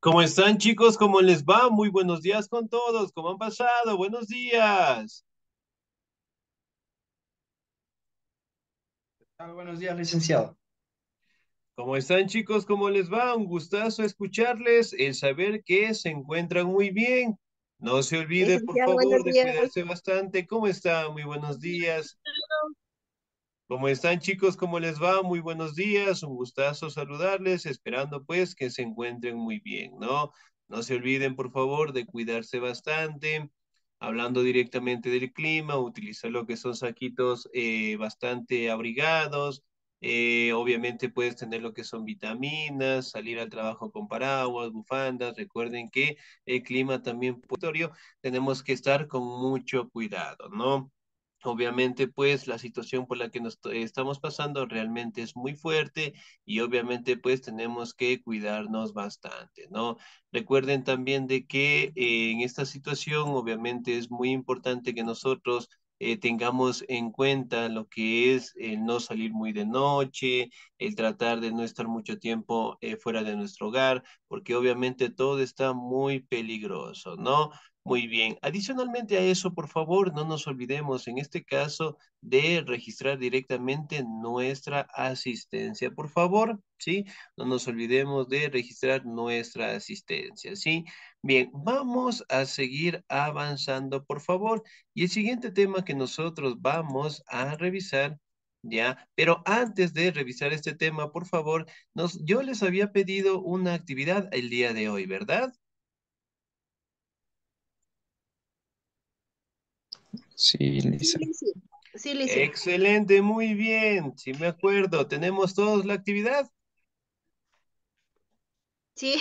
¿Cómo están chicos? ¿Cómo les va? Muy buenos días con todos. ¿Cómo han pasado? Buenos días. Buenos días, licenciado. ¿Cómo están chicos? ¿Cómo les va? Un gustazo escucharles, el saber que se encuentran muy bien. No se olvide, por favor, de cuidarse bastante. ¿Cómo están? Muy buenos días. ¿Cómo están chicos? ¿Cómo les va? Muy buenos días, un gustazo saludarles, esperando pues que se encuentren muy bien, ¿no? No se olviden por favor de cuidarse bastante, hablando directamente del clima, utilizar lo que son saquitos eh, bastante abrigados, eh, obviamente puedes tener lo que son vitaminas, salir al trabajo con paraguas, bufandas, recuerden que el clima también, tenemos que estar con mucho cuidado, ¿no? Obviamente, pues la situación por la que nos estamos pasando realmente es muy fuerte y obviamente pues tenemos que cuidarnos bastante, ¿no? Recuerden también de que eh, en esta situación obviamente es muy importante que nosotros eh, tengamos en cuenta lo que es el no salir muy de noche, el tratar de no estar mucho tiempo eh, fuera de nuestro hogar, porque obviamente todo está muy peligroso, ¿no? Muy bien. Adicionalmente a eso, por favor, no nos olvidemos en este caso de registrar directamente nuestra asistencia. Por favor, ¿sí? No nos olvidemos de registrar nuestra asistencia, ¿sí? Bien, vamos a seguir avanzando, por favor. Y el siguiente tema que nosotros vamos a revisar ¿ya? Pero antes de revisar este tema, por favor, nos, yo les había pedido una actividad el día de hoy, ¿verdad? Sí, Lisa. Sí, Lisa. Excelente, muy bien. Sí, me acuerdo. ¿Tenemos todos la actividad? Sí.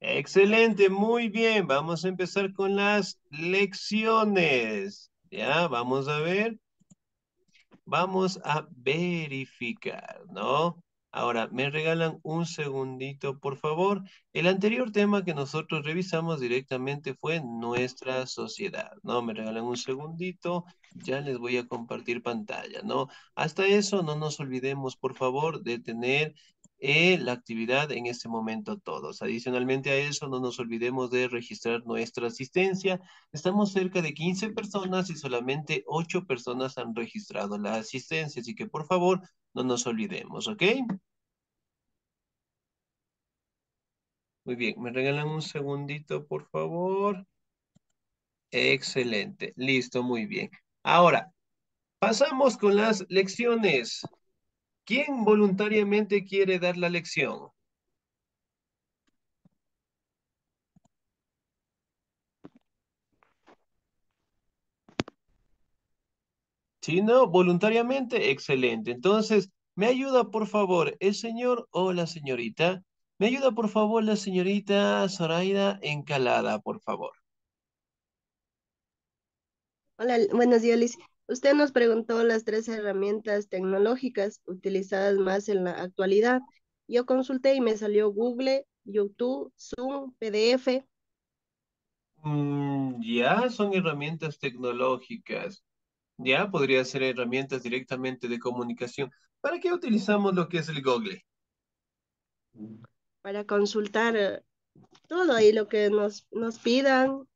Excelente, muy bien. Vamos a empezar con las lecciones. Ya, vamos a ver. Vamos a verificar, ¿no? Ahora, me regalan un segundito, por favor. El anterior tema que nosotros revisamos directamente fue nuestra sociedad, ¿no? Me regalan un segundito, ya les voy a compartir pantalla, ¿no? Hasta eso, no nos olvidemos, por favor, de tener la actividad en este momento todos. Adicionalmente a eso, no nos olvidemos de registrar nuestra asistencia. Estamos cerca de 15 personas y solamente 8 personas han registrado la asistencia, así que por favor, no nos olvidemos, ¿ok? Muy bien, me regalan un segundito, por favor. Excelente, listo, muy bien. Ahora, pasamos con las lecciones. ¿Quién voluntariamente quiere dar la lección? Si no, voluntariamente, excelente. Entonces, ¿me ayuda por favor el señor o la señorita? ¿Me ayuda por favor la señorita Zoraida Encalada, por favor? Hola, buenos días, Liz. Usted nos preguntó las tres herramientas tecnológicas utilizadas más en la actualidad. Yo consulté y me salió Google, YouTube, Zoom, PDF. Mm, ya, son herramientas tecnológicas. Ya, podría ser herramientas directamente de comunicación. ¿Para qué utilizamos lo que es el Google? Para consultar eh, todo ahí lo que nos, nos pidan.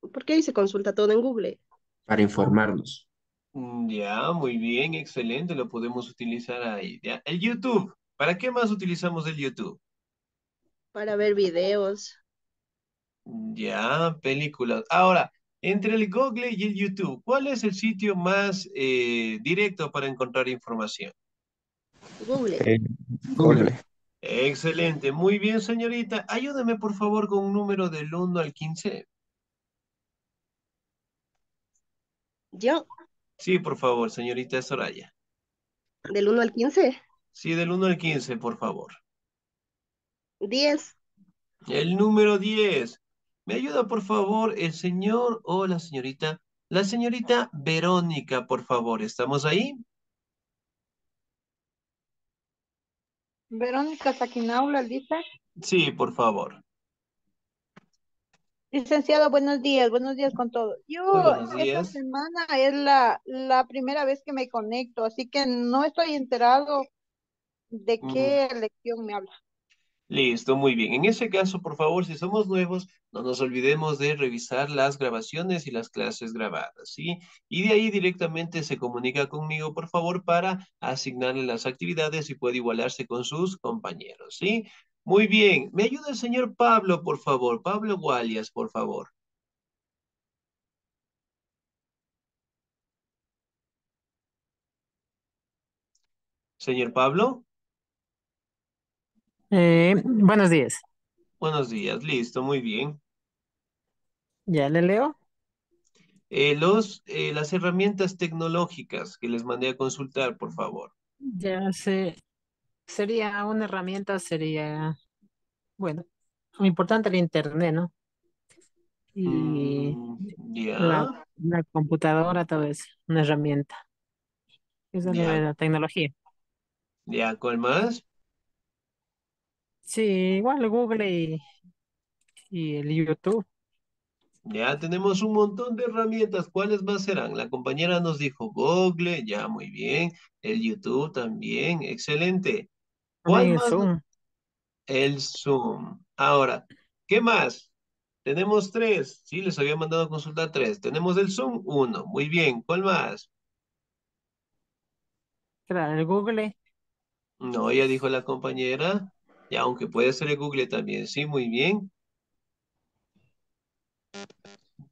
¿Por qué ahí se consulta todo en Google? Para informarnos. Mm, ya, muy bien, excelente, lo podemos utilizar ahí. Ya. El YouTube, ¿para qué más utilizamos el YouTube? Para ver videos. Mm, ya, películas. Ahora, entre el Google y el YouTube, ¿cuál es el sitio más eh, directo para encontrar información? Google. Eh, Google. Excelente, muy bien, señorita. Ayúdame, por favor, con un número del 1 al 15. ¿Yo? Sí, por favor, señorita Soraya. ¿Del 1 al 15? Sí, del 1 al 15, por favor. 10. El número 10. ¿Me ayuda, por favor, el señor o la señorita La señorita Verónica, por favor, ¿estamos ahí? Verónica Saquinaula, dice. Sí, por favor. Licenciado, buenos días, buenos días con todo. Yo esta semana es la, la primera vez que me conecto, así que no estoy enterado de qué lección me habla. Listo, muy bien. En ese caso, por favor, si somos nuevos, no nos olvidemos de revisar las grabaciones y las clases grabadas, ¿sí? Y de ahí directamente se comunica conmigo, por favor, para asignarle las actividades y puede igualarse con sus compañeros, ¿sí? Muy bien. ¿Me ayuda el señor Pablo, por favor? Pablo Gualias, por favor. Señor Pablo. Eh, buenos días. Buenos días, listo, muy bien. ¿Ya le leo? Eh, los, eh, las herramientas tecnológicas que les mandé a consultar, por favor. Ya sé. Sería una herramienta, sería, bueno, muy importante el internet, ¿no? Y mm, la, la computadora, todo es una herramienta. Esa es la tecnología. Ya, ¿cuál más? Sí, igual Google y, y el YouTube. Ya tenemos un montón de herramientas. ¿Cuáles más serán? La compañera nos dijo Google, ya muy bien. El YouTube también, excelente. ¿Cuál el más? Zoom. El Zoom. Ahora, ¿qué más? Tenemos tres. Sí, les había mandado a consultar tres. Tenemos el Zoom, uno. Muy bien. ¿Cuál más? el Google. No, ya dijo la compañera. Y aunque puede ser el Google también, sí, muy bien.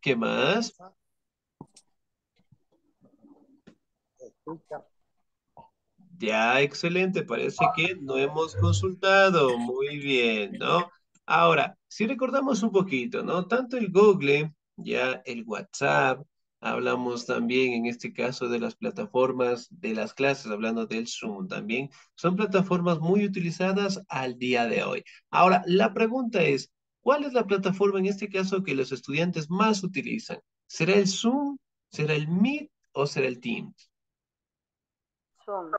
¿Qué más? Ya, excelente. Parece que no hemos consultado. Muy bien, ¿no? Ahora, si recordamos un poquito, ¿no? Tanto el Google, ya el WhatsApp, Hablamos también en este caso de las plataformas de las clases, hablando del Zoom también. Son plataformas muy utilizadas al día de hoy. Ahora, la pregunta es, ¿cuál es la plataforma en este caso que los estudiantes más utilizan? ¿Será el Zoom? ¿Será el Meet o será el Teams? Zoom.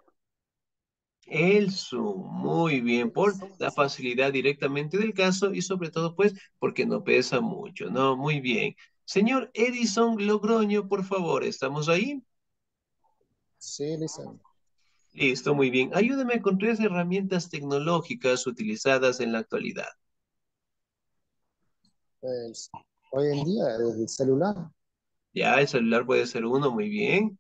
El Zoom, muy bien, por la facilidad directamente del caso y sobre todo pues porque no pesa mucho, ¿no? Muy bien. Señor Edison Logroño, por favor, ¿estamos ahí? Sí, listo. Listo, muy bien. Ayúdeme con tres herramientas tecnológicas utilizadas en la actualidad. Pues, hoy en día, el celular. Ya, el celular puede ser uno, muy bien.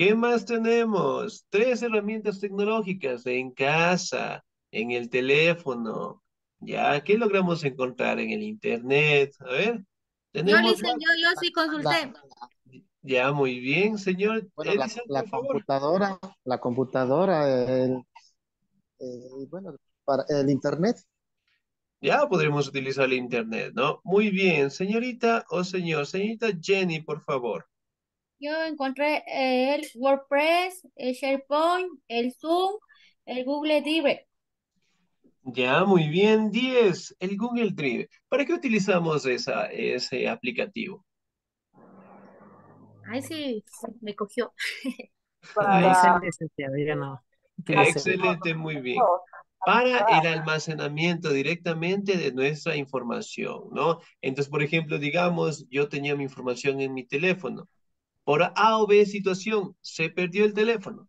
¿Qué más tenemos? Tres herramientas tecnológicas en casa, en el teléfono. Ya, ¿qué logramos encontrar en el internet? A ver. ¿tenemos yo, yo, yo sí consulté. ya, muy bien, señor. la, computadora, la computadora, el, bueno, para el internet. Ya podremos utilizar el internet, ¿no? Muy bien, señorita o señor. Señorita Jenny, por favor. Yo encontré el WordPress, el SharePoint, el Zoom, el Google Drive. Ya, muy bien. 10, el Google Drive. ¿Para qué utilizamos esa, ese aplicativo? Ay, sí, me cogió. Excelente, muy bien. Para el almacenamiento directamente de nuestra información, ¿no? Entonces, por ejemplo, digamos, yo tenía mi información en mi teléfono por A o B situación, se perdió el teléfono.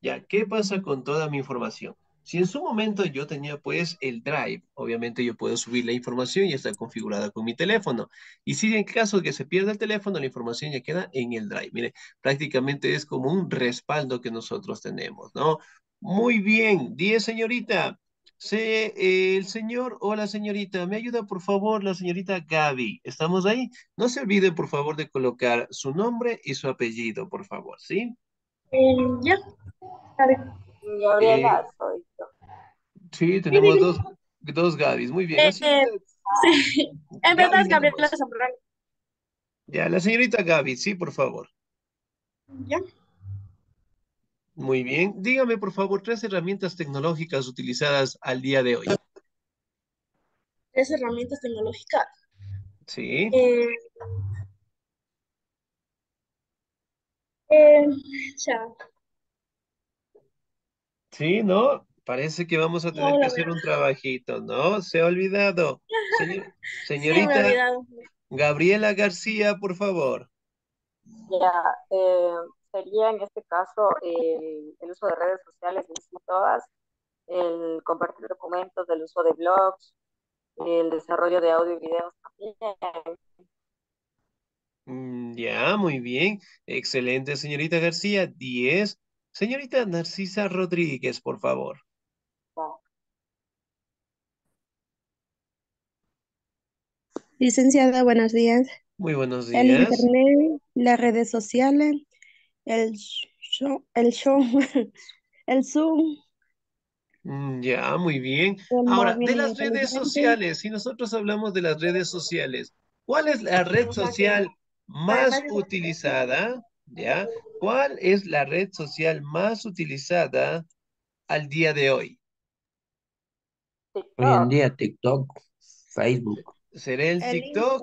Ya, ¿qué pasa con toda mi información? Si en su momento yo tenía pues el Drive, obviamente yo puedo subir la información y está configurada con mi teléfono. Y si en caso de que se pierda el teléfono, la información ya queda en el Drive. Mire, prácticamente es como un respaldo que nosotros tenemos, ¿no? Muy bien, 10 señorita. Se, el señor o la señorita, ¿me ayuda por favor la señorita Gaby? ¿Estamos ahí? No se olvide por favor de colocar su nombre y su apellido, por favor, ¿sí? Eh, ya. Gabriela eh, soy yo. Sí, tenemos dos, dos Gabys, muy bien. Eh, sí, en verdad es Gabriela Zambrano. Ya, la señorita Gaby, sí, por favor. Ya. Muy bien. Dígame, por favor, tres herramientas tecnológicas utilizadas al día de hoy. Tres herramientas tecnológicas. Sí. Eh, eh, Sí, ¿no? Parece que vamos a tener que hacer un trabajito, ¿no? Se ha olvidado. señorita Gabriela García, por favor. Ya, eh, sería en este caso el, uso de redes sociales en sí todas, el compartir documentos, el uso de blogs, el desarrollo de audio y videos también. Mm, ya, muy bien. Excelente, señorita García. Diez. Señorita Narcisa Rodríguez, por favor. Licenciada, buenos días. Muy buenos días. El internet, las redes sociales, el show, el show, el Zoom. Mm, ya, muy bien. Ahora, de las redes sociales, si nosotros hablamos de las redes sociales, ¿cuál es la red social más utilizada? ¿Ya? ¿Cuál es la red social más utilizada al día de hoy? Hoy en día TikTok, Facebook. ¿Será el, TikTok?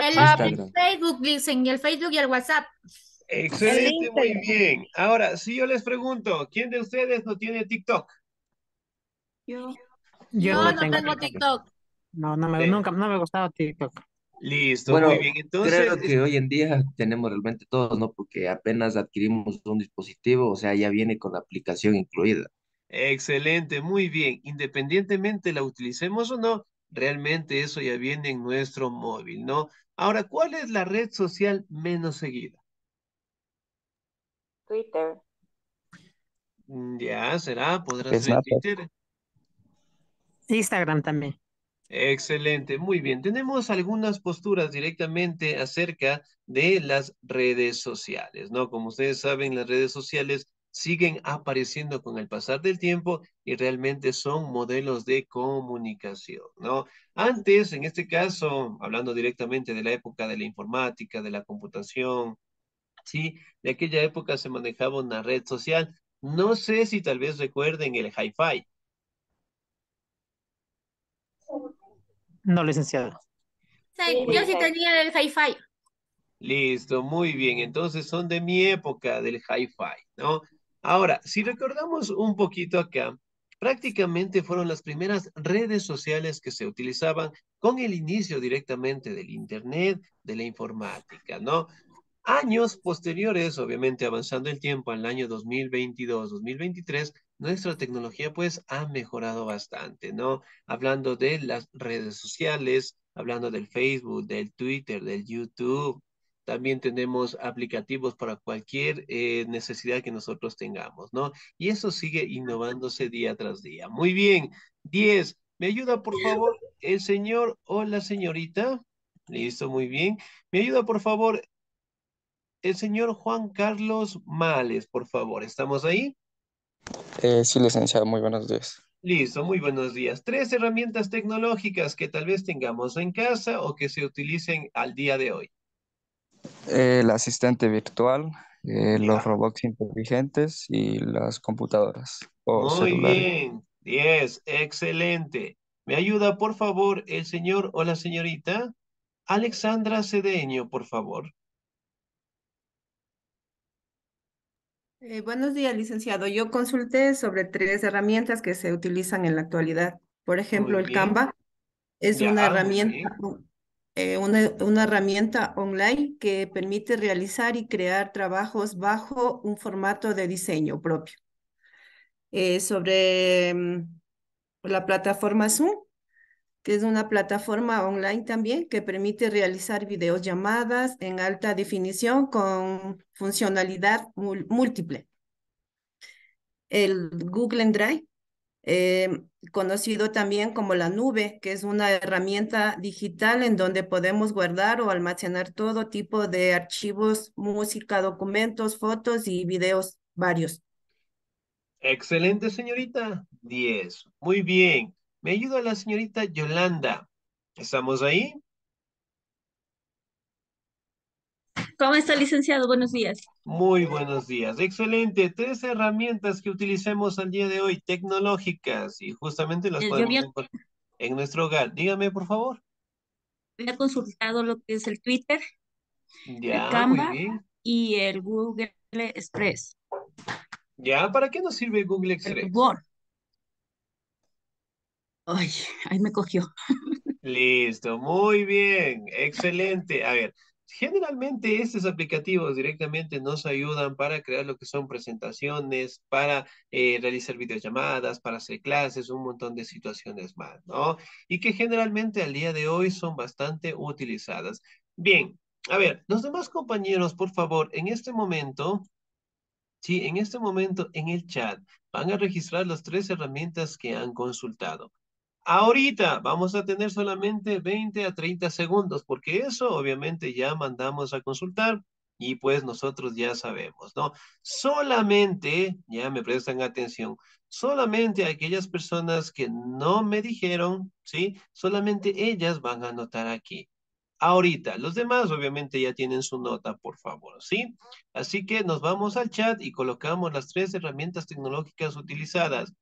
El, Facebook, dicen, y el Facebook y el WhatsApp. Excelente, muy bien. Ahora, si yo les pregunto, ¿quién de ustedes no tiene TikTok? Yo. Yo no, tengo, TikTok. No, no me, nunca, no me gustaba TikTok. Listo, muy bien. Entonces, creo que hoy en día tenemos realmente todo, ¿no? Porque apenas adquirimos un dispositivo, o sea, ya viene con la aplicación incluida. Excelente, muy bien. Independientemente la utilicemos o no, realmente eso ya viene en nuestro móvil, ¿no? Ahora, ¿cuál es la red social menos seguida? Twitter. Mm, ya, será, podrá ser Twitter. Instagram también. Excelente, muy bien. Tenemos algunas posturas directamente acerca de las redes sociales, ¿no? Como ustedes saben, las redes sociales siguen apareciendo con el pasar del tiempo y realmente son modelos de comunicación, ¿no? Antes, en este caso, hablando directamente de la época de la informática, de la computación, ¿sí? De aquella época se manejaba una red social. No sé si tal vez recuerden el hi-fi. No, licenciado. Sí, yo sí tenía el hi-fi. Listo, muy bien. Entonces son de mi época del hi-fi, ¿no? Ahora, si recordamos un poquito acá, prácticamente fueron las primeras redes sociales que se utilizaban con el inicio directamente del Internet, de la informática, ¿no? Años posteriores, obviamente avanzando el tiempo al año 2022, 2023, nuestra tecnología pues ha mejorado bastante, ¿no? Hablando de las redes sociales, hablando del Facebook, del Twitter, del YouTube, también tenemos aplicativos para cualquier eh, necesidad que nosotros tengamos, ¿no? Y eso sigue innovándose día tras día. Muy bien, 10. ¿Me ayuda, por favor, el señor o la señorita? Listo, muy bien. ¿Me ayuda, por favor, el señor Juan Carlos Males, por favor. ¿Estamos ahí? Eh, sí, licenciado, muy buenos días. Listo, muy buenos días. Tres herramientas tecnológicas que tal vez tengamos en casa o que se utilicen al día de hoy. El asistente virtual, eh, los robots inteligentes y las computadoras Muy bien, diez, excelente. ¿Me ayuda, por favor, el señor o la señorita? Alexandra Cedeño, por favor. Eh, buenos días, licenciado. Yo consulté sobre tres herramientas que se utilizan en la actualidad. Por ejemplo, el Canva es una herramienta, eh, una, una, herramienta online que permite realizar y crear trabajos bajo un formato de diseño propio. Eh, sobre mm, la plataforma Zoom, que es una plataforma online también que permite realizar videollamadas en alta definición con funcionalidad múltiple. El Google Drive, eh, conocido también como la nube, que es una herramienta digital en donde podemos guardar o almacenar todo tipo de archivos, música, documentos, fotos y videos varios. Excelente, señorita. 10. Muy bien. Me ayuda la señorita Yolanda. ¿Estamos ahí? ¿Cómo está, licenciado? Buenos días. Muy buenos días. Excelente. Tres herramientas que utilicemos al día de hoy, tecnológicas, y justamente las podemos encontrar en nuestro hogar. Dígame, por favor. He consultado lo que es el Twitter, ya, el Canva y el Google Express. Ya, ¿para qué nos sirve Google Express? Ay, ahí me cogió. Listo, muy bien, excelente. A ver, generalmente estos aplicativos directamente nos ayudan para crear lo que son presentaciones, para eh, realizar videollamadas, para hacer clases, un montón de situaciones más, ¿no? Y que generalmente al día de hoy son bastante utilizadas. Bien, a ver, los demás compañeros, por favor, en este momento, sí, en este momento en el chat van a registrar las tres herramientas que han consultado. Ahorita vamos a tener solamente 20 a 30 segundos, porque eso obviamente ya mandamos a consultar y pues nosotros ya sabemos, ¿no? Solamente, ya me prestan atención, solamente aquellas personas que no me dijeron, ¿sí? Solamente ellas van a anotar aquí. Ahorita, los demás obviamente ya tienen su nota, por favor, ¿sí? Así que nos vamos al chat y colocamos las tres herramientas tecnológicas utilizadas.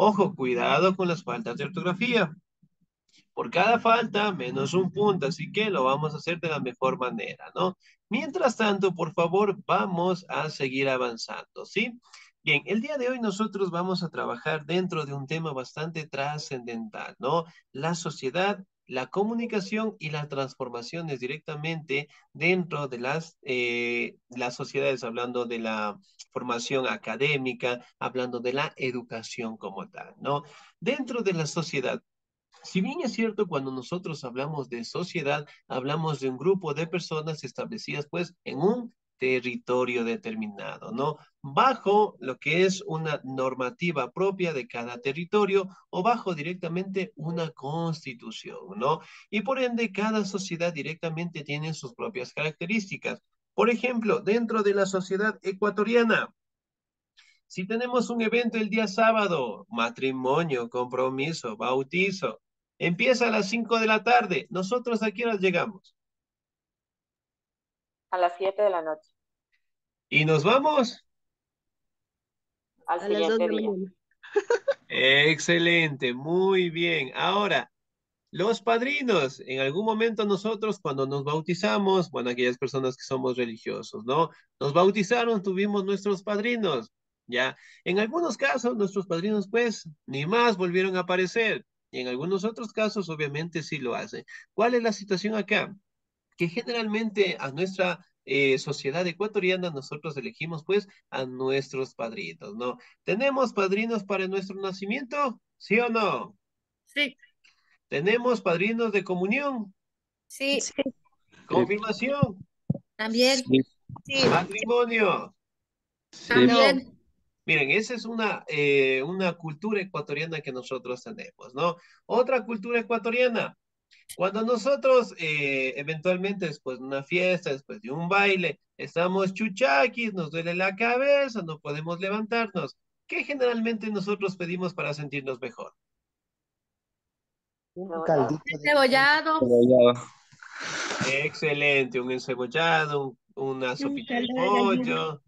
Ojo, cuidado con las faltas de ortografía. Por cada falta, menos un punto, así que lo vamos a hacer de la mejor manera, ¿no? Mientras tanto, por favor, vamos a seguir avanzando, ¿sí? Bien, el día de hoy nosotros vamos a trabajar dentro de un tema bastante trascendental, ¿no? La sociedad la comunicación y las transformaciones directamente dentro de las, eh, las sociedades, hablando de la formación académica, hablando de la educación como tal, ¿no? Dentro de la sociedad, si bien es cierto, cuando nosotros hablamos de sociedad, hablamos de un grupo de personas establecidas pues en un territorio determinado, ¿no? Bajo lo que es una normativa propia de cada territorio o bajo directamente una constitución, ¿no? Y por ende, cada sociedad directamente tiene sus propias características. Por ejemplo, dentro de la sociedad ecuatoriana, si tenemos un evento el día sábado, matrimonio, compromiso, bautizo, empieza a las 5 de la tarde, nosotros aquí nos llegamos. A las 7 de la noche. ¿Y nos vamos? Al siguiente día. Excelente, muy bien. Ahora, los padrinos, en algún momento nosotros cuando nos bautizamos, bueno, aquellas personas que somos religiosos, ¿no? Nos bautizaron, tuvimos nuestros padrinos, ¿ya? En algunos casos, nuestros padrinos, pues, ni más volvieron a aparecer. Y en algunos otros casos, obviamente, sí lo hacen. ¿Cuál es la situación acá? Que generalmente a nuestra eh, sociedad ecuatoriana, nosotros elegimos pues a nuestros padrinos, ¿no? ¿Tenemos padrinos para nuestro nacimiento? ¿Sí o no? Sí. ¿Tenemos padrinos de comunión? Sí. ¿Confirmación? También. Sí. ¿Matrimonio? También. Miren, esa es una, eh, una cultura ecuatoriana que nosotros tenemos, ¿no? Otra cultura ecuatoriana, cuando nosotros eh, eventualmente después de una fiesta, después de un baile, estamos chuchaquis, nos duele la cabeza, no podemos levantarnos, ¿qué generalmente nosotros pedimos para sentirnos mejor? Un caldito. Encebollado. Excelente, un encebollado, una sopita de pollo,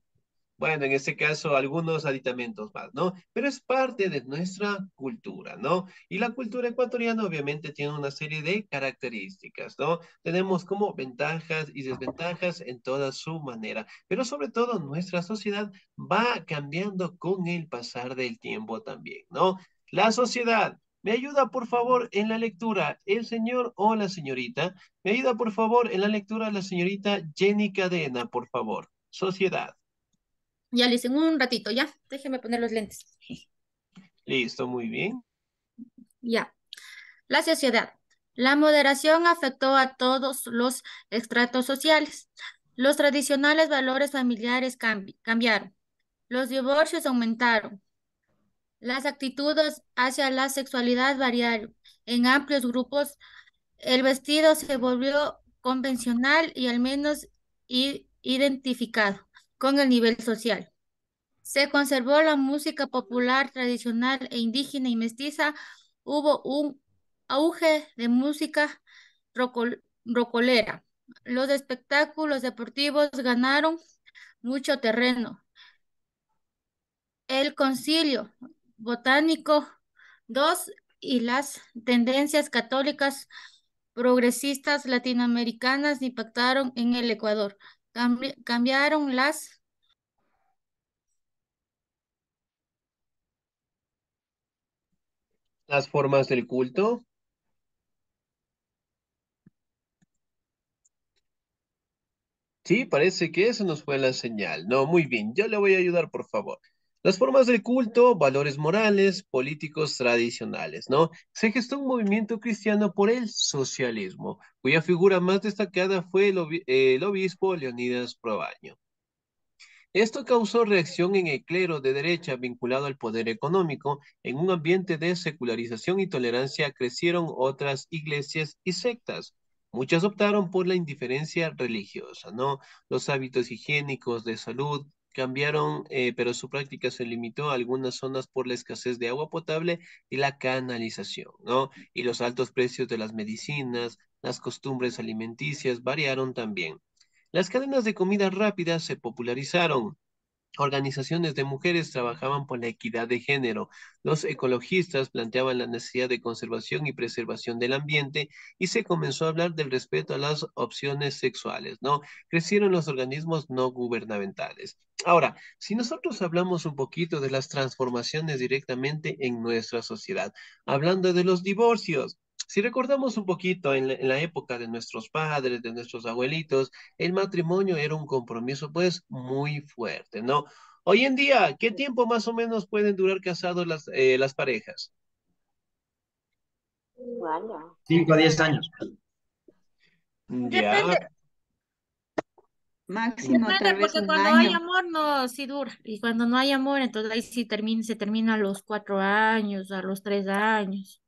bueno, en este caso, algunos aditamentos más, ¿no? Pero es parte de nuestra cultura, ¿no? Y la cultura ecuatoriana obviamente tiene una serie de características, ¿no? Tenemos como ventajas y desventajas en toda su manera, pero sobre todo nuestra sociedad va cambiando con el pasar del tiempo también, ¿no? La sociedad, me ayuda por favor en la lectura el señor o la señorita. Me ayuda por favor en la lectura la señorita Jenny Cadena, por favor. Sociedad. Ya le hice un ratito, ya. Déjeme poner los lentes. Listo, muy bien. Ya. La sociedad. La moderación afectó a todos los estratos sociales. Los tradicionales valores familiares cambiaron. Los divorcios aumentaron. Las actitudes hacia la sexualidad variaron. En amplios grupos, el vestido se volvió convencional y al menos identificado con el nivel social. Se conservó la música popular tradicional e indígena y mestiza. Hubo un auge de música rocolera. Los espectáculos deportivos ganaron mucho terreno. El concilio botánico 2 y las tendencias católicas progresistas latinoamericanas impactaron en el Ecuador. Cambiaron las las formas del culto. Sí, parece que eso nos fue la señal. No, muy bien, yo le voy a ayudar, por favor. Las formas del culto, valores morales, políticos tradicionales, ¿no? Se gestó un movimiento cristiano por el socialismo, cuya figura más destacada fue el, obispo Leonidas Probaño. Esto causó reacción en el clero de derecha vinculado al poder económico. En un ambiente de secularización y tolerancia crecieron otras iglesias y sectas. Muchas optaron por la indiferencia religiosa, ¿no? Los hábitos higiénicos de salud, cambiaron, eh, pero su práctica se limitó a algunas zonas por la escasez de agua potable y la canalización, ¿no? Y los altos precios de las medicinas, las costumbres alimenticias variaron también. Las cadenas de comida rápida se popularizaron, Organizaciones de mujeres trabajaban por la equidad de género. Los ecologistas planteaban la necesidad de conservación y preservación del ambiente y se comenzó a hablar del respeto a las opciones sexuales, ¿no? Crecieron los organismos no gubernamentales. Ahora, si nosotros hablamos un poquito de las transformaciones directamente en nuestra sociedad, hablando de los divorcios, si recordamos un poquito en la, época de nuestros padres, de nuestros abuelitos, el matrimonio era un compromiso pues muy fuerte, ¿no? Hoy en día, ¿qué tiempo más o menos pueden durar casados las, eh, las parejas? Cinco a diez años. Ya. Máximo Depende, porque cuando hay amor no, sí dura. Y cuando no hay amor, entonces ahí sí termina, se termina a los cuatro años, a los tres años.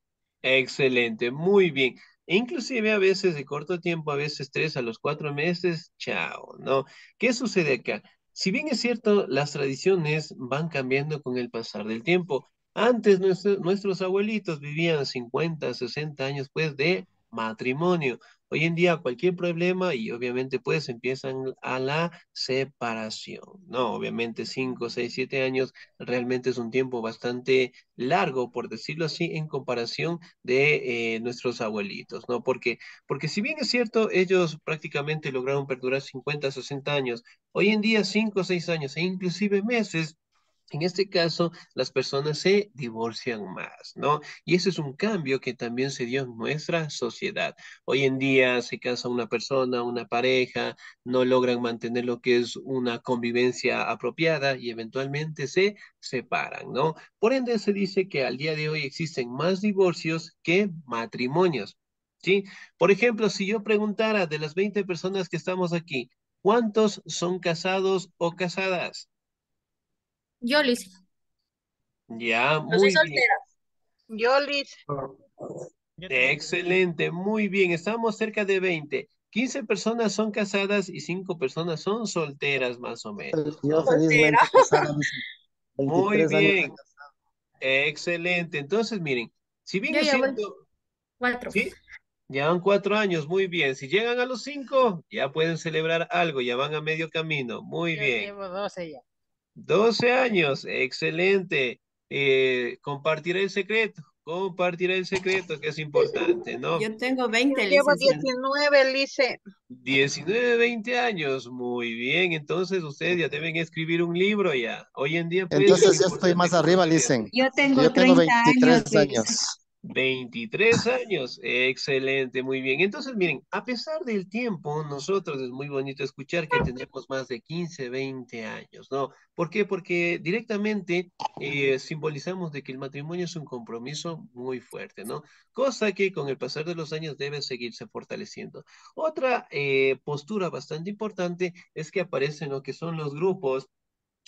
Excelente, muy bien. Inclusive a veces de corto tiempo, a veces tres a los cuatro meses, chao, ¿no? ¿Qué sucede acá? Si bien es cierto, las tradiciones van cambiando con el pasar del tiempo. Antes nuestros abuelitos vivían 50, 60 años pues de matrimonio. Hoy en día cualquier problema y obviamente pues empiezan a la separación, ¿no? Obviamente 5, 6, 7 años realmente es un tiempo bastante largo, por decirlo así, en comparación de eh, nuestros abuelitos, ¿no? Porque, porque si bien es cierto, ellos prácticamente lograron perdurar 50, 60 años, hoy en día 5, 6 años e inclusive meses en este caso, las personas se divorcian más, ¿no? Y ese es un cambio que también se dio en nuestra sociedad. Hoy en día se casa una persona, una pareja, no logran mantener lo que es una convivencia apropiada y eventualmente se separan, ¿no? Por ende, se dice que al día de hoy existen más divorcios que matrimonios, ¿sí? Por ejemplo, si yo preguntara de las 20 personas que estamos aquí, ¿cuántos son casados o casadas? Yolis. Ya, muy bien. Yolis. Excelente, muy bien. Estamos cerca de 20. 15 personas son casadas y 5 personas son solteras, más o menos. Yo felizmente casada. Muy bien. Excelente. Entonces, miren, si bien es cierto... Cuatro. ¿Sí? Llevan cuatro años, muy bien. Si llegan a los cinco, ya pueden celebrar algo, ya van a medio camino. Muy Yo bien. llevo 12 ya. 12 años, excelente. Eh, compartirá el secreto, compartirá el secreto, que es importante, ¿no? Yo tengo 20, Llevo 19, Lice. 19, 20 años, muy bien. Entonces ustedes ya deben escribir un libro ya. Hoy en día... Pues, Entonces ya estoy más arriba, Licen. Yo tengo, Yo tengo 23 años. 23 años, excelente, muy bien. Entonces, miren, a pesar del tiempo, nosotros es muy bonito escuchar que tenemos más de 15, 20 años, ¿no? ¿Por qué? Porque directamente eh, simbolizamos de que el matrimonio es un compromiso muy fuerte, ¿no? Cosa que con el pasar de los años debe seguirse fortaleciendo. Otra eh, postura bastante importante es que aparecen lo que son los grupos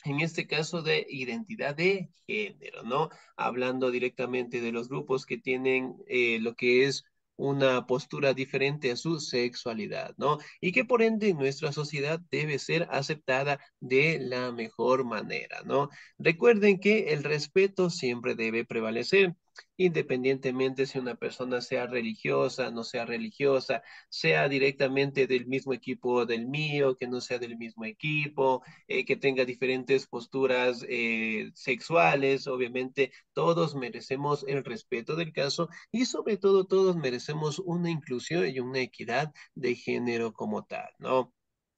en este caso de identidad de género, ¿no? Hablando directamente de los grupos que tienen eh, lo que es una postura diferente a su sexualidad, ¿no? Y que por ende en nuestra sociedad debe ser aceptada de la mejor manera, ¿no? Recuerden que el respeto siempre debe prevalecer. Independientemente si una persona sea religiosa, no sea religiosa, sea directamente del mismo equipo del mío, que no sea del mismo equipo, eh, que tenga diferentes posturas eh, sexuales, obviamente todos merecemos el respeto del caso y sobre todo todos merecemos una inclusión y una equidad de género como tal, ¿no?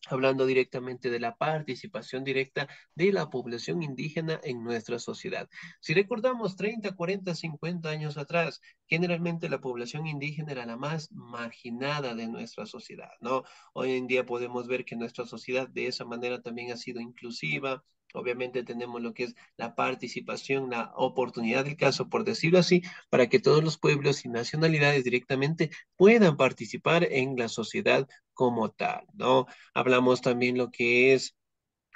Hablando directamente de la participación directa de la población indígena en nuestra sociedad. Si recordamos 30, 40, 50 años atrás, generalmente la población indígena era la más marginada de nuestra sociedad, ¿no? Hoy en día podemos ver que nuestra sociedad de esa manera también ha sido inclusiva, Obviamente tenemos lo que es la participación, la oportunidad del caso, por decirlo así, para que todos los pueblos y nacionalidades directamente puedan participar en la sociedad como tal, ¿no? Hablamos también lo que es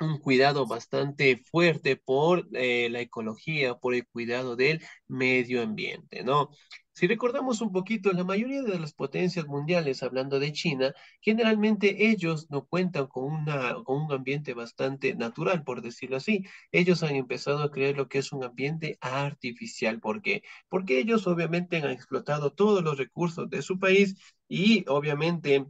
un cuidado bastante fuerte por eh, la ecología, por el cuidado del medio ambiente, ¿no? Si recordamos un poquito, la mayoría de las potencias mundiales, hablando de China, generalmente ellos no cuentan con, una, con un ambiente bastante natural, por decirlo así. Ellos han empezado a crear lo que es un ambiente artificial. ¿Por qué? Porque ellos obviamente han explotado todos los recursos de su país y obviamente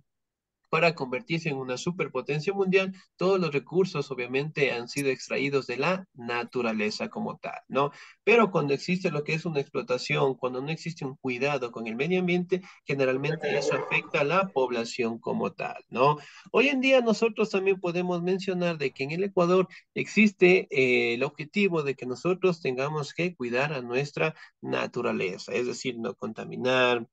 para convertirse en una superpotencia mundial, todos los recursos obviamente han sido extraídos de la naturaleza como tal, ¿no? Pero cuando existe lo que es una explotación, cuando no existe un cuidado con el medio ambiente, generalmente eso afecta a la población como tal, ¿no? Hoy en día nosotros también podemos mencionar de que en el Ecuador existe eh, el objetivo de que nosotros tengamos que cuidar a nuestra naturaleza, es decir, no contaminar,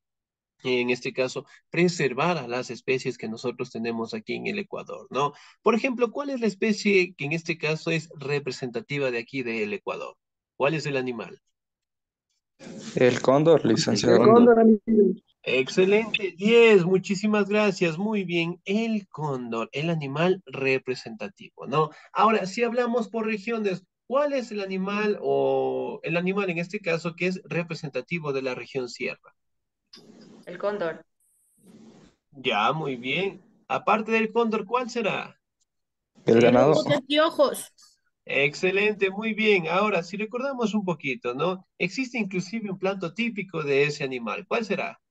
en este caso, preservar a las especies que nosotros tenemos aquí en el Ecuador, ¿no? Por ejemplo, ¿cuál es la especie que en este caso es representativa de aquí del Ecuador? ¿Cuál es el animal? El cóndor, licenciado. El cóndor. Excelente, 10, muchísimas gracias, muy bien, el cóndor, el animal representativo, ¿no? Ahora, si hablamos por regiones, ¿cuál es el animal o el animal en este caso que es representativo de la región sierra? El cóndor. Ya, muy bien. Aparte del cóndor, ¿cuál será? El ganado. Los Excelente, muy bien. Ahora, si recordamos un poquito, ¿no? Existe inclusive un plato típico de ese animal. ¿Cuál será?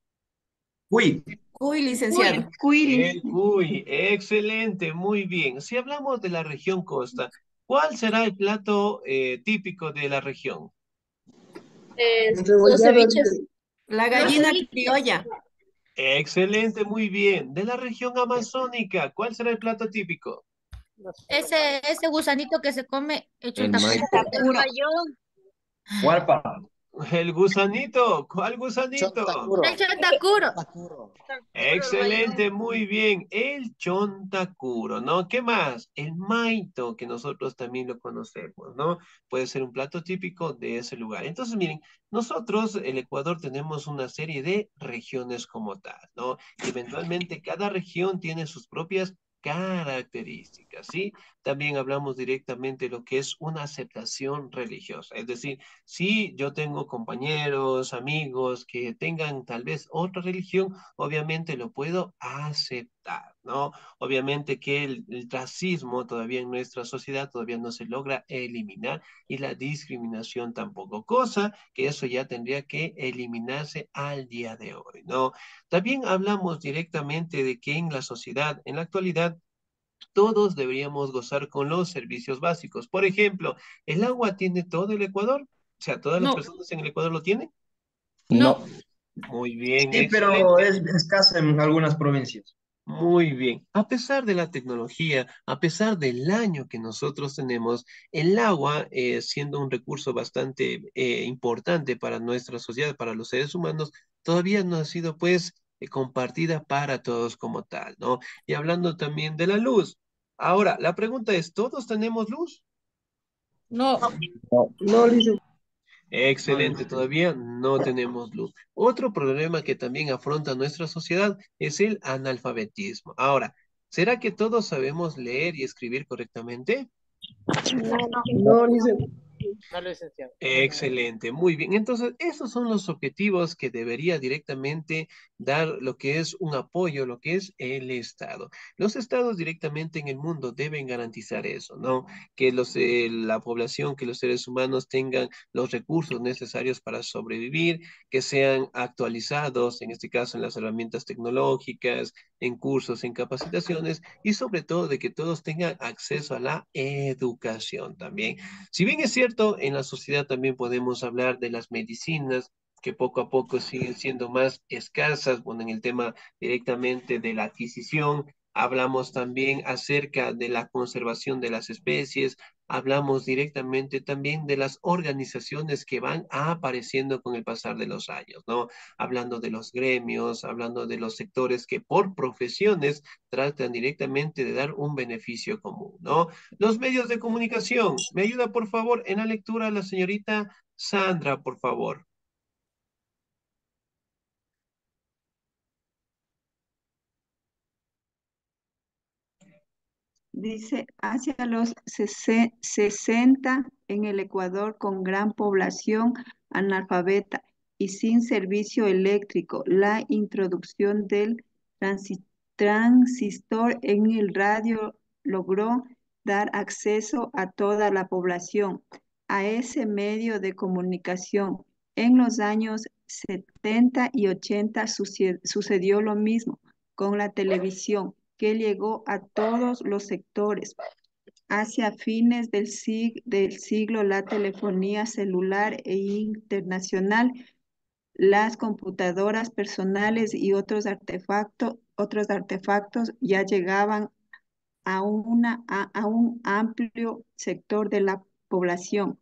Cuy. Cuy, licenciado. Cuy. El cuy. Excelente, muy bien. Si hablamos de la región costa, ¿cuál será el plato eh, típico de la región? los ceviches. La gallina criolla. Excelente, muy bien. De la región amazónica, ¿cuál será el plato típico? Ese, ese gusanito que se come hecho El. Guarpa. El gusanito, ¿cuál gusanito? El chontacuro. Excelente, muy bien. El chontacuro, ¿no? ¿Qué más? El maito, que nosotros también lo conocemos, ¿no? Puede ser un plato típico de ese lugar. Entonces, miren, nosotros, el Ecuador, tenemos una serie de regiones como tal, ¿no? Eventualmente, cada región tiene sus propias características, ¿sí? También hablamos directamente de lo que es una aceptación religiosa, es decir, si yo tengo compañeros, amigos que tengan tal vez otra religión, obviamente lo puedo aceptar, ¿no? Obviamente que el, el racismo todavía en nuestra sociedad todavía no se logra eliminar y la discriminación tampoco, cosa que eso ya tendría que eliminarse al día de hoy, ¿no? También hablamos directamente de que en la sociedad, en la actualidad, todos deberíamos gozar con los servicios básicos. Por ejemplo, ¿el agua tiene todo el Ecuador? O sea, ¿todas las No. personas en el Ecuador lo tienen? No. Muy bien. Sí, pero es escasa en algunas provincias. Muy bien. A pesar de la tecnología, a pesar del año que nosotros tenemos, el agua, eh, siendo un recurso bastante eh, importante para nuestra sociedad, para los seres humanos, todavía no ha sido, pues, eh, compartida para todos como tal, ¿no? Y hablando también de la luz. Ahora, la pregunta es, ¿todos tenemos luz? No. No, licenciado. Excelente, todavía no tenemos luz. Otro problema que también afronta nuestra sociedad es el analfabetismo. Ahora, ¿será que todos sabemos leer y escribir correctamente? No, licenciado. Excelente, muy bien. Entonces, esos son los objetivos que debería directamente dar lo que es un apoyo, lo que es el Estado. Los estados directamente en el mundo deben garantizar eso, ¿no? Que los, eh, la población, que los seres humanos tengan los recursos necesarios para sobrevivir, que sean actualizados, en este caso en las herramientas tecnológicas, en cursos, en capacitaciones y sobre todo de que todos tengan acceso a la educación también. Si bien es cierto, en la sociedad también podemos hablar de las medicinas, que poco a poco siguen siendo más escasas, bueno, en el tema directamente de la adquisición, hablamos también acerca de la conservación de las especies, hablamos directamente también de las organizaciones que van apareciendo con el pasar de los años, ¿no? Hablando de los gremios, hablando de los sectores que por profesiones tratan directamente de dar un beneficio común, ¿no? Los medios de comunicación, me ayuda por favor en la lectura la señorita Sandra, por favor. Dice, hacia los 60 en el Ecuador con gran población analfabeta y sin servicio eléctrico, la introducción del transistor en el radio logró dar acceso a toda la población a ese medio de comunicación. En los años 70 y 80 sucedió lo mismo con la televisión que llegó a todos los sectores. Hacia fines del, del siglo, la telefonía celular e internacional, las computadoras personales y otros, artefactos ya llegaban a, un amplio sector de la población.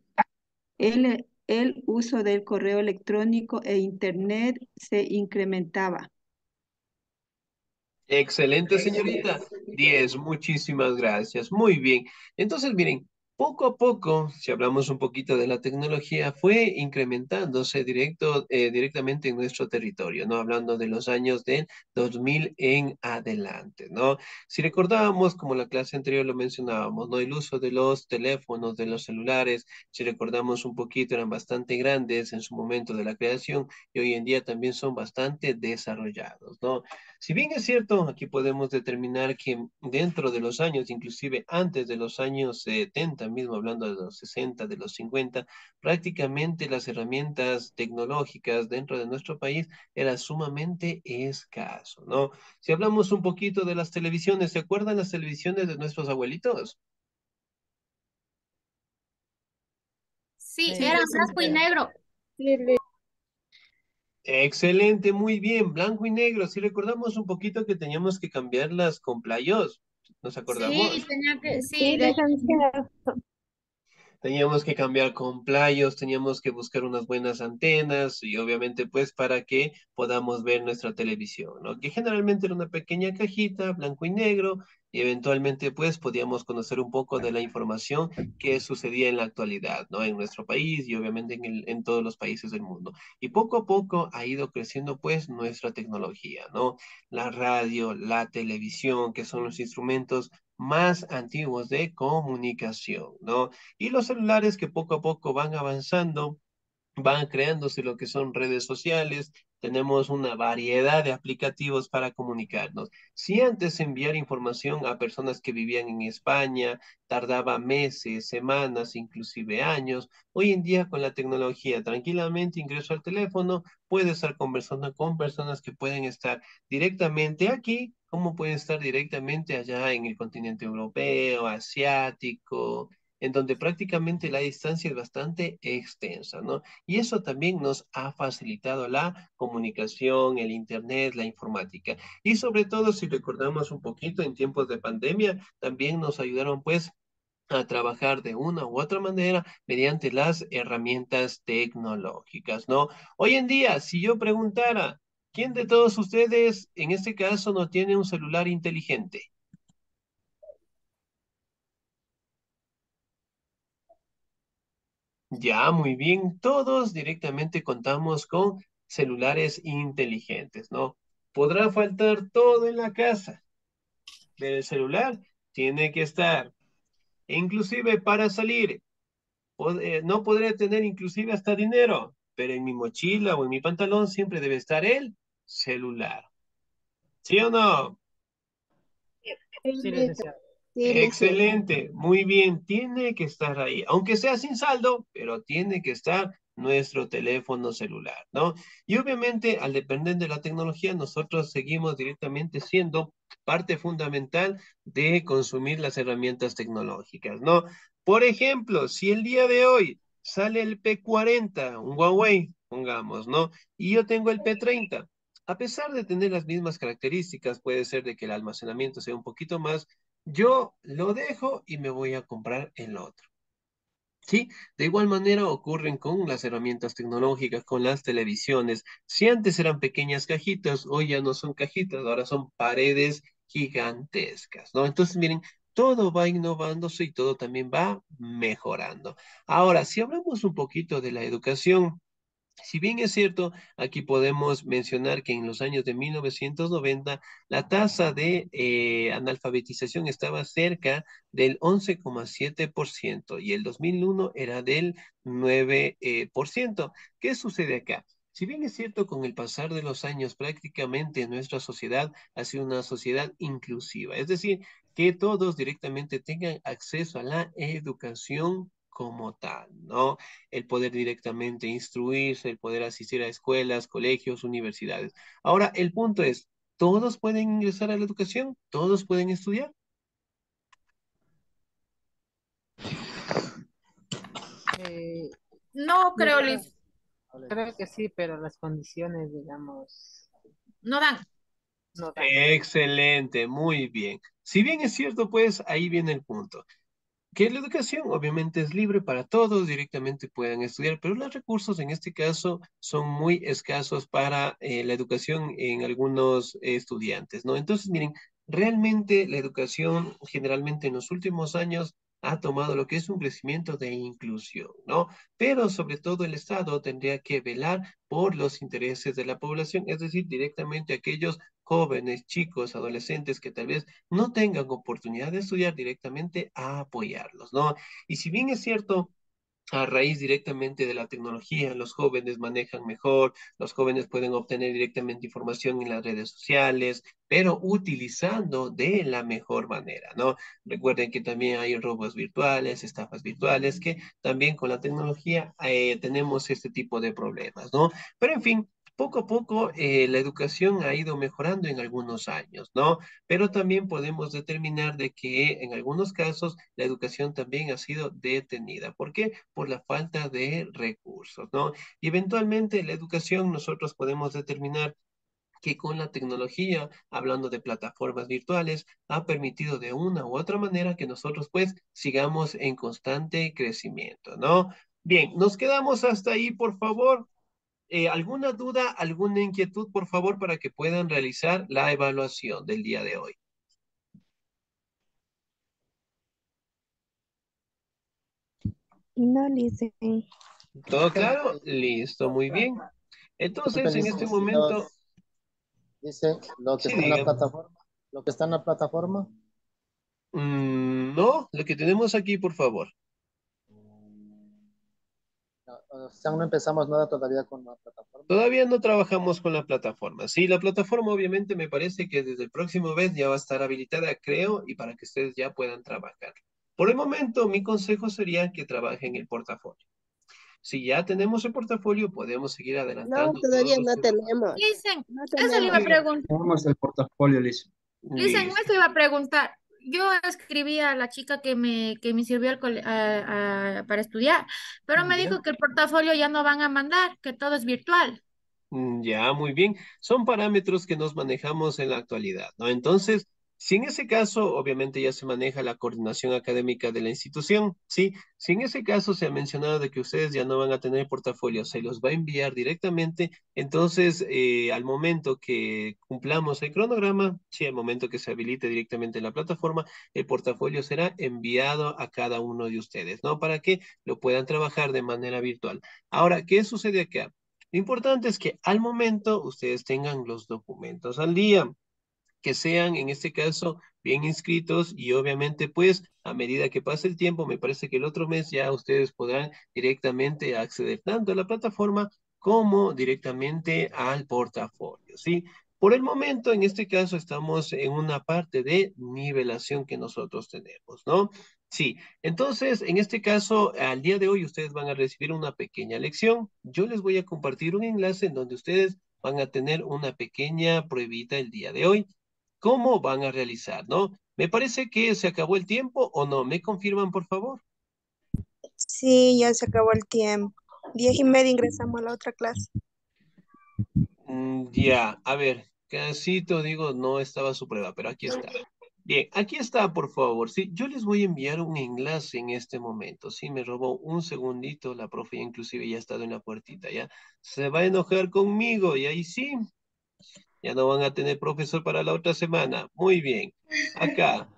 El uso del correo electrónico e Internet se incrementaba. Excelente, señorita. Diez, muchísimas gracias. Muy bien. Entonces, miren, poco a poco, si hablamos un poquito de la tecnología, fue incrementándose directo, eh, directamente en nuestro territorio, ¿no? Hablando de los años del 2000 en adelante, ¿no? Si recordábamos, como la clase anterior lo mencionábamos, ¿no? El uso de los teléfonos, de los celulares, si recordamos un poquito, eran bastante grandes en su momento de la creación y hoy en día también son bastante desarrollados, ¿no? Si bien es cierto, aquí podemos determinar que dentro de los años, inclusive antes de los años 70, mismo hablando de los 60, de los 50, prácticamente las herramientas tecnológicas dentro de nuestro país eran sumamente escaso, ¿no? Si hablamos un poquito de las televisiones, ¿se acuerdan las televisiones de nuestros abuelitos? Sí, eran blanco y negro. Excelente, muy bien, blanco y negro. Si recordamos un poquito que teníamos que cambiarlas con playos, ¿nos acordamos? Sí, tenía que, sí, de teníamos que cambiar con playos, teníamos que buscar unas buenas antenas y obviamente pues para que podamos ver nuestra televisión, ¿no? Que generalmente era una pequeña cajita, blanco y negro, y eventualmente pues podíamos conocer un poco de la información que sucedía en la actualidad, ¿no? En nuestro país y obviamente en, el, en todos los países del mundo. Y poco a poco ha ido creciendo pues nuestra tecnología, ¿no? La radio, la televisión, que son los instrumentos más antiguos de comunicación, ¿no? Y los celulares que poco a poco van avanzando, van creándose lo que son redes sociales, tenemos una variedad de aplicativos para comunicarnos. Si antes enviar información a personas que vivían en España tardaba meses, semanas, inclusive años, hoy en día con la tecnología tranquilamente ingreso al teléfono, puede estar conversando con personas que pueden estar directamente aquí, como pueden estar directamente allá en el continente europeo, asiático, en donde prácticamente la distancia es bastante extensa, ¿no? Y eso también nos ha facilitado la comunicación, el Internet, la informática. Y sobre todo, si recordamos un poquito en tiempos de pandemia, también nos ayudaron pues a trabajar de una u otra manera mediante las herramientas tecnológicas, ¿no? Hoy en día, si yo preguntara, ¿quién de todos ustedes en este caso no tiene un celular inteligente? Ya, muy bien. Todos directamente contamos con celulares inteligentes, ¿no? Podrá faltar todo en la casa, pero el celular tiene que estar. Inclusive para salir, eh, no podré tener inclusive hasta dinero, pero en mi mochila o en mi pantalón siempre debe estar el celular. ¿Sí o no? Excelente, muy bien, tiene que estar ahí, aunque sea sin saldo, pero tiene que estar nuestro teléfono celular, ¿no? Y obviamente, al depender de la tecnología, nosotros seguimos directamente siendo parte fundamental de consumir las herramientas tecnológicas, ¿no? Por ejemplo, si el día de hoy sale el P40, un Huawei, pongamos, ¿no? Y yo tengo el P30. A pesar de tener las mismas características, puede ser de que el almacenamiento sea un poquito más, yo lo dejo y me voy a comprar el otro. ¿Sí? De igual manera ocurren con las herramientas tecnológicas, con las televisiones. Si antes eran pequeñas cajitas, hoy ya no son cajitas, ahora son paredes gigantescas, ¿no? Entonces, miren, todo va innovándose y todo también va mejorando. Ahora, si hablamos un poquito de la educación, si bien es cierto, aquí podemos mencionar que en los años de 1990 la tasa de eh, analfabetización estaba cerca del 11,7% y el 2001 era del 9%. ¿Qué sucede acá? Si bien es cierto, con el pasar de los años prácticamente nuestra sociedad ha sido una sociedad inclusiva, es decir, que todos directamente tengan acceso a la educación como tal, ¿no? El poder directamente instruirse, el poder asistir a escuelas, colegios, universidades. Ahora, el punto es, ¿todos pueden ingresar a la educación? ¿Todos pueden estudiar? Eh, no creo, Liz. Creo que sí, pero las condiciones, digamos... No dan. No dan. Excelente, muy bien. Si bien es cierto, pues ahí viene el punto que la educación obviamente es libre para todos, directamente puedan estudiar, pero los recursos en este caso son muy escasos para eh, la educación en algunos estudiantes, ¿no? Entonces, miren, realmente la educación generalmente en los últimos años ha tomado lo que es un crecimiento de inclusión, ¿no? Pero sobre todo el Estado tendría que velar por los intereses de la población, es decir, directamente aquellos jóvenes, chicos, adolescentes que tal vez no tengan oportunidad de estudiar directamente a apoyarlos, ¿no? Y si bien es cierto, a raíz directamente de la tecnología, los jóvenes manejan mejor, los jóvenes pueden obtener directamente información en las redes sociales, pero utilizando de la mejor manera, ¿no? Recuerden que también hay robos virtuales, estafas virtuales, que también con la tecnología eh, tenemos este tipo de problemas, ¿no? Pero en fin, poco a poco eh, la educación ha ido mejorando en algunos años, ¿no? Pero también podemos determinar de que en algunos casos la educación también ha sido detenida. ¿Por qué? Por la falta de recursos, ¿no? Y eventualmente la educación nosotros podemos determinar que con la tecnología, hablando de plataformas virtuales, ha permitido de una u otra manera que nosotros pues sigamos en constante crecimiento, ¿no? Bien, nos quedamos hasta ahí, por favor. Eh, ¿Alguna duda, alguna inquietud, por favor, para que puedan realizar la evaluación del día de hoy? No, listo. ¿Todo claro? Listo, muy bien. Entonces, en este momento... Dice, lo que está en la plataforma. ¿Lo que está en la plataforma? Mm, no, lo que tenemos aquí, por favor. O sea, no empezamos nada todavía con la plataforma. Todavía no trabajamos con la plataforma. Sí, la plataforma obviamente me parece que desde el próximo mes ya va a estar habilitada, creo, y para que ustedes ya puedan trabajar. Por el momento, mi consejo sería que trabajen el portafolio. Si ya tenemos el portafolio, podemos seguir adelantando. No, todavía no tenemos. Listen, eso le iba a preguntar. Tenemos el portafolio, Listen. Listen, eso iba a preguntar yo escribí a la chica que me, que me sirvió para estudiar, pero me dijo que el portafolio ya no van a mandar, que todo es virtual. Mm, ya, muy bien. Son parámetros que nos manejamos en la actualidad, ¿no? Entonces, si en ese caso, obviamente ya se maneja la coordinación académica de la institución, ¿sí? Si en ese caso se ha mencionado de que ustedes ya no van a tener portafolio, se los va a enviar directamente, entonces eh, al momento que cumplamos el cronograma, sí, al momento que se habilite directamente en la plataforma, el portafolio será enviado a cada uno de ustedes, ¿no? Para que lo puedan trabajar de manera virtual. Ahora, ¿qué sucede acá? Lo importante es que al momento ustedes tengan los documentos al día que sean, en este caso, bien inscritos y obviamente pues a medida que pase el tiempo, me parece que el otro mes ya ustedes podrán directamente acceder tanto a la plataforma como directamente al portafolio, ¿sí? Por el momento, en este caso, estamos en una parte de nivelación que nosotros tenemos, ¿no? Sí, entonces, en este caso, al día de hoy, ustedes van a recibir una pequeña lección. Yo les voy a compartir un enlace en donde ustedes van a tener una pequeña pruebita el día de hoy. ¿Cómo van a realizar, no? Me parece que se acabó el tiempo o no. ¿Me confirman, por favor? Sí, ya se acabó el tiempo. Diez y media ingresamos a la otra clase. Mm, ya, a ver, Casito, digo, no estaba su prueba, pero aquí está. Bien, aquí está, por favor. Sí, yo les voy a enviar un enlace en este momento. Sí, me robó un segundito, la profe inclusive ya ha estado en la puertita, ¿ya? Se va a enojar conmigo y ahí sí, ya no van a tener profesor para la otra semana. Muy bien. Acá,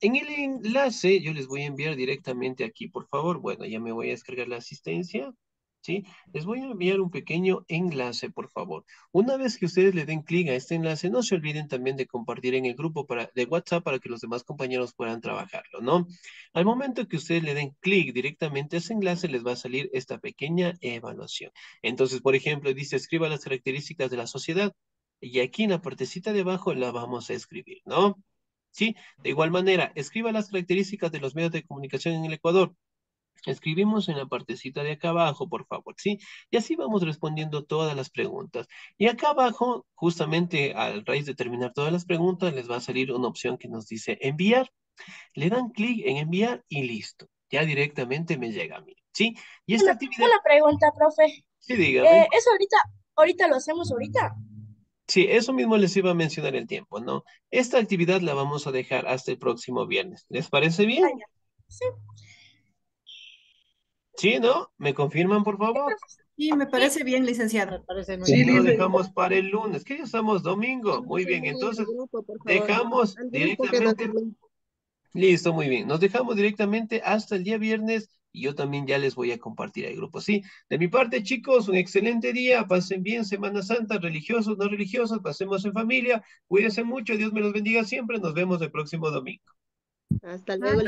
en el enlace, yo les voy a enviar directamente aquí, por favor. Bueno, ya me voy a descargar la asistencia. ¿sí? Les voy a enviar un pequeño enlace, por favor. Una vez que ustedes le den clic a este enlace, no se olviden también de compartir en el grupo para, de WhatsApp para que los demás compañeros puedan trabajarlo, ¿no? Al momento que ustedes le den clic directamente a ese enlace, les va a salir esta pequeña evaluación. Entonces, por ejemplo, dice, escriba las características de la sociedad. Y aquí en la partecita de abajo la vamos a escribir, ¿no? ¿Sí? De igual manera, escriba las características de los medios de comunicación en el Ecuador. Escribimos en la partecita de acá abajo, por favor, ¿sí? Y así vamos respondiendo todas las preguntas. Y acá abajo, justamente al raíz de terminar todas las preguntas, les va a salir una opción que nos dice enviar. Le dan clic en enviar y listo. Ya directamente me llega a mí, ¿sí? Y esta actividad... Una pregunta, profe. Sí, dígame. Eh, ¿Eso ahorita, ahorita lo hacemos ahorita? Sí, eso mismo les iba a mencionar el tiempo, ¿no? Esta actividad la vamos a dejar hasta el próximo viernes. ¿Les parece bien? Sí. ¿Sí, no? ¿Me confirman, por favor? Sí, me parece bien, licenciado. sí, lo dejamos para el lunes, que ya estamos domingo. Muy bien, entonces dejamos directamente... Listo, muy bien. Nos dejamos directamente hasta el día viernes y yo también ya les voy a compartir el grupo. Sí, de mi parte, chicos, un excelente día. Pasen bien Semana Santa, religiosos, no religiosos, pasemos en familia. Cuídense mucho, Dios me los bendiga siempre. Nos vemos el próximo domingo. Hasta luego.